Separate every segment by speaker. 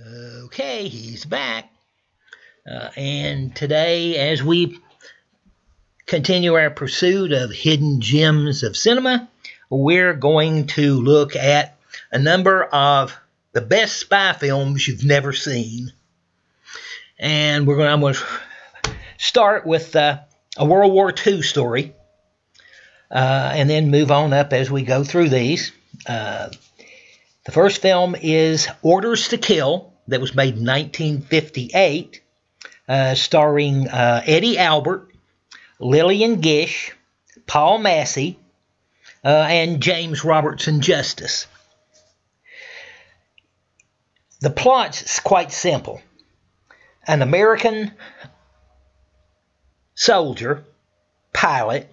Speaker 1: Okay, he's back. Uh, and today, as we continue our pursuit of hidden gems of cinema, we're going to look at a number of the best spy films you've never seen. And we're going to, I'm going to start with uh, a World War II story uh, and then move on up as we go through these. Uh, the first film is Orders to Kill, that was made in 1958, uh, starring uh, Eddie Albert, Lillian Gish, Paul Massie, uh, and James Robertson Justice. The plot's quite simple. An American soldier, pilot,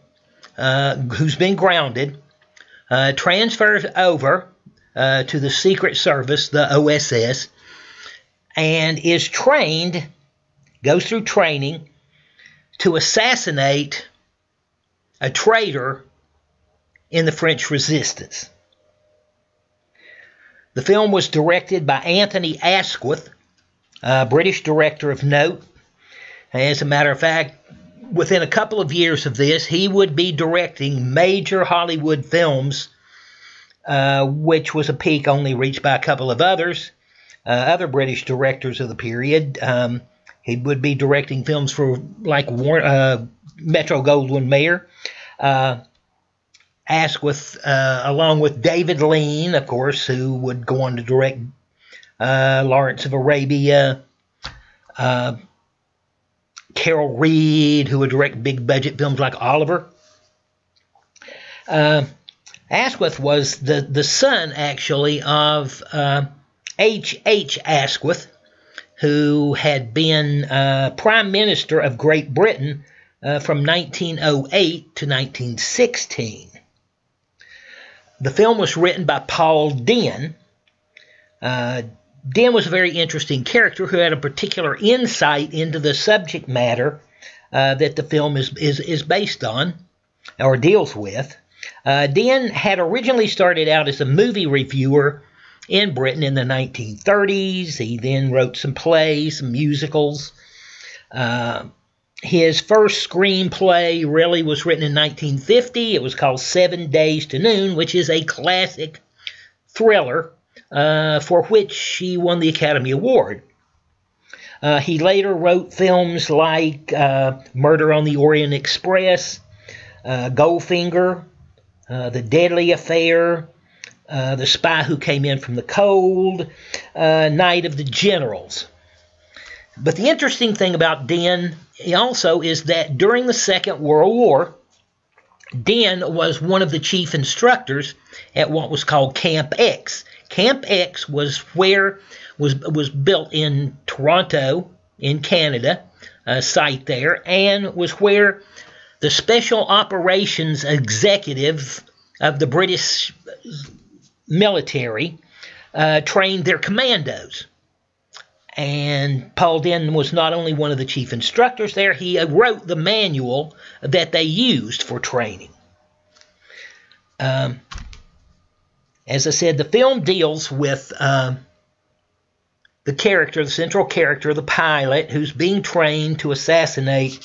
Speaker 1: uh, who's been grounded, uh, transfers over uh, to the Secret Service, the OSS, and is trained, goes through training to assassinate a traitor in the French resistance. The film was directed by Anthony Asquith, a British director of note. As a matter of fact, within a couple of years of this, he would be directing major Hollywood films, uh, which was a peak only reached by a couple of others, uh, other British directors of the period. Um, he would be directing films for like War- uh, Metro Goldwyn Mayer. Uh, Asquith, uh, along with David Lean, of course, who would go on to direct uh, Lawrence of Arabia, Carol Reed, who would direct big budget films like Oliver. Uh, Asquith was the, the son, actually, of H. H. Asquith, who had been uh, Prime Minister of Great Britain uh, from 1908 to 1916. The film was written by Paul Dehn. Uh, was a very interesting character who had a particular insight into the subject matter uh, that the film is, is, is based on or deals with. Uh, had originally started out as a movie reviewer in Britain in the 1930s. He then wrote some plays, some musicals. Uh, his first screenplay really was written in 1950. It was called Seven Days to Noon, which is a classic thriller uh, for which he won the Academy Award. Uh, he later wrote films like uh, Murder on the Orient Express, uh, Goldfinger, uh, The Deadly Affair, uh, The Spy Who Came In from the Cold, Night of the Generals. But the interesting thing about Dehn also is that during the Second World War, Dehn was one of the chief instructors at what was called Camp X. Camp X was where was was built in Toronto, in Canada, a site there, and was where the special operations executive of the British military uh, trained their commandos. And Paul Dehn was not only one of the chief instructors there, he wrote the manual that they used for training. Um, as I said, the film deals with uh, the character, the central character, the pilot, who's being trained to assassinate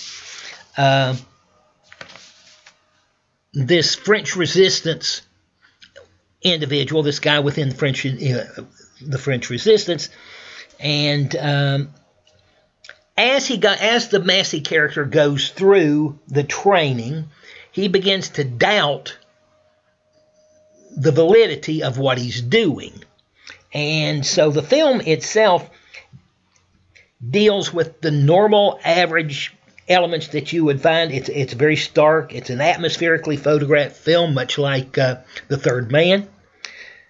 Speaker 1: uh, this French resistance individual, this guy within the French, uh, the French resistance, and um, as he got, as the Massie character goes through the training, he begins to doubt the validity of what he's doing. And so the film itself deals with the normal average elements that you would find. It's it's very stark. It's an atmospherically photographed film, much like uh, The Third Man.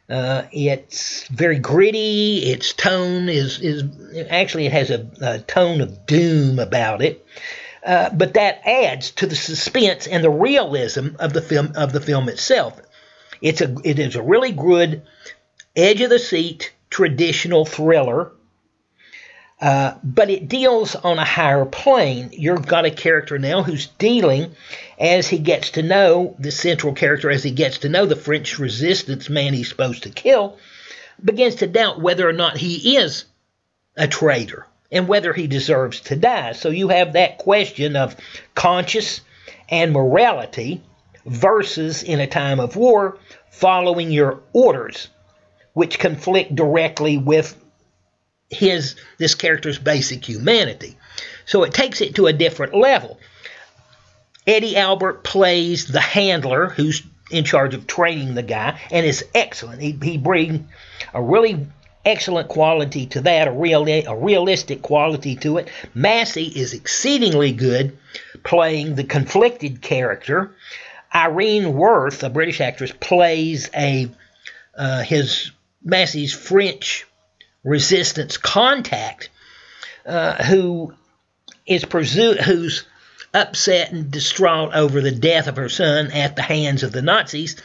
Speaker 1: Uh, it's very gritty. Its tone is is actually it has a, a tone of doom about it, uh, but that adds to the suspense and the realism of the film of the film itself. It's a it is a really good edge of the seat traditional thriller. Uh, but it deals on a higher plane. You've got a character now who's dealing as he gets to know the central character, as he gets to know the French resistance man he's supposed to kill, begins to doubt whether or not he is a traitor and whether he deserves to die. So you have that question of conscience and morality versus in a time of war following your orders, which conflict directly with his this character's basic humanity. So it takes it to a different level. Eddie Albert plays the handler who's in charge of training the guy and is excellent. He, he brings a really excellent quality to that, a real a realistic quality to it. Massie is exceedingly good playing the conflicted character. Irene Worth, a British actress, plays a uh, his Massie's French resistance contact, uh, who is presu- who's upset and distraught over the death of her son at the hands of the Nazis.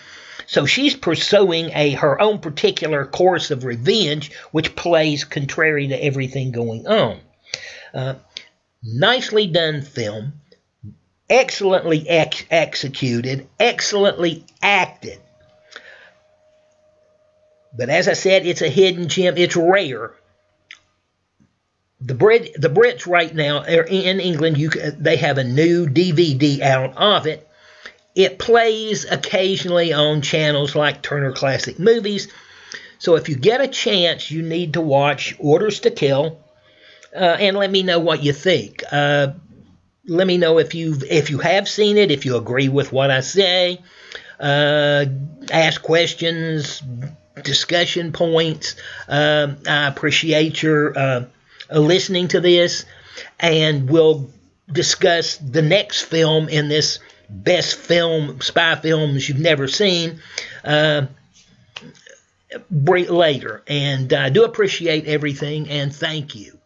Speaker 1: So she's pursuing a her own particular course of revenge, which plays contrary to everything going on. Uh, nicely done film, excellently ex- executed, excellently acted. But as I said, it's a hidden gem. It's rare. The Brit, the Brits right now are in England. You they have a new DVD out of it. It plays occasionally on channels like Turner Classic Movies. So if you get a chance, you need to watch Orders to Kill, uh, and let me know what you think. Uh, let me know if you if you have seen it, if you agree with what I say. Uh, ask questions, discussion points. Um, I appreciate your uh, listening to this, and we'll discuss the next film in this best film spy films you've never seen uh, later. And I do appreciate everything, and thank you.